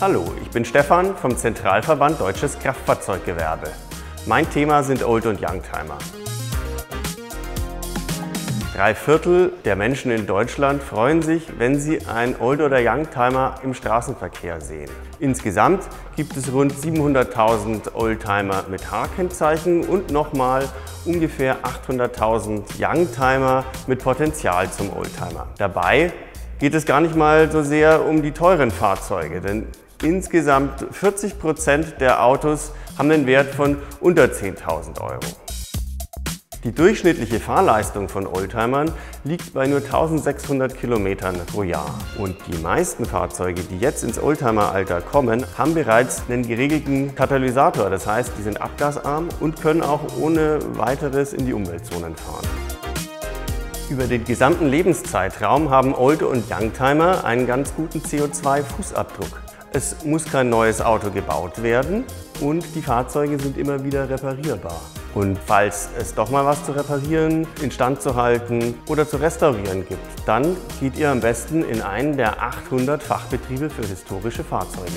Hallo, ich bin Stefan vom Zentralverband Deutsches Kraftfahrzeuggewerbe. Mein Thema sind Old- und Youngtimer. Drei Viertel der Menschen in Deutschland freuen sich, wenn sie einen Old- oder Youngtimer im Straßenverkehr sehen. Insgesamt gibt es rund 700.000 Oldtimer mit H-Kennzeichen und nochmal ungefähr 800.000 Youngtimer mit Potenzial zum Oldtimer. Dabei geht es gar nicht mal so sehr um die teuren Fahrzeuge, denn insgesamt 40 Prozent der Autos haben einen Wert von unter 10.000 Euro. Die durchschnittliche Fahrleistung von Oldtimern liegt bei nur 1600 Kilometern pro Jahr. Und die meisten Fahrzeuge, die jetzt ins Oldtimer-Alter kommen, haben bereits einen geregelten Katalysator. Das heißt, die sind abgasarm und können auch ohne weiteres in die Umweltzonen fahren. Über den gesamten Lebenszeitraum haben Old- und Youngtimer einen ganz guten CO2-Fußabdruck. Es muss kein neues Auto gebaut werden und die Fahrzeuge sind immer wieder reparierbar. Und falls es doch mal was zu reparieren, instand zu halten oder zu restaurieren gibt, dann geht ihr am besten in einen der 800 Fachbetriebe für historische Fahrzeuge.